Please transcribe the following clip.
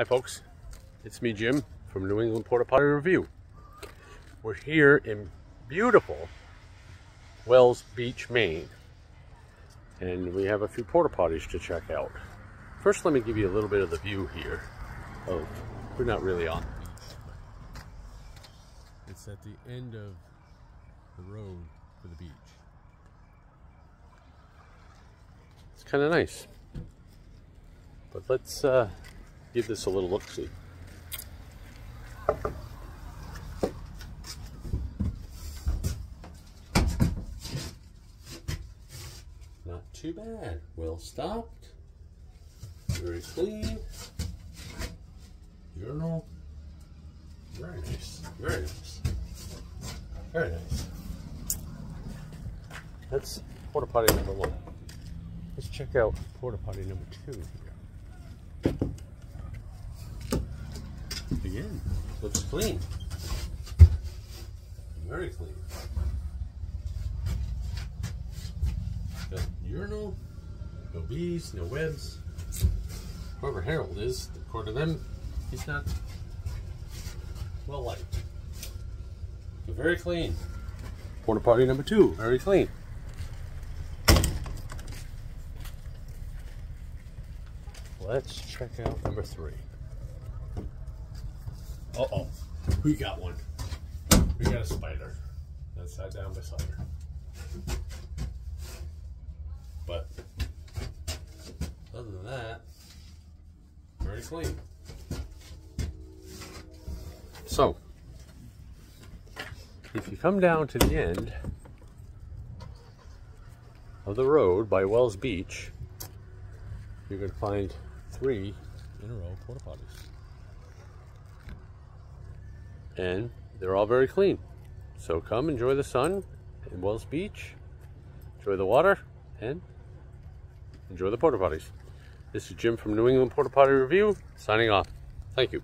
Hi folks, it's me Jim from New England Porta Potty Review. We're here in beautiful Wells Beach, Maine. And we have a few porta potties to check out. First let me give you a little bit of the view here of, we're not really on the beach. It's at the end of the road for the beach. It's kind of nice. But let's uh, give this a little look-see. Not too bad. Well stocked. Very clean. Urinal. Very nice. Very nice. Very nice. That's porta potty number one. Let's check out porta potty number two here. Looks clean. Very clean. Got urinal, no bees, no webs. Whoever Harold is, according to them, he's not well liked. But very clean. Porta potty number two, very clean. Let's check out number three. Uh oh, we got one. We got a spider. That's sat down beside her. But other than that, very clean. So, if you come down to the end of the road by Wells Beach, you're going to find three in a row porta potties. And they're all very clean. So come enjoy the sun in Wells Beach, enjoy the water, and enjoy the porta potties. This is Jim from New England Porta Potty Review, signing off. Thank you.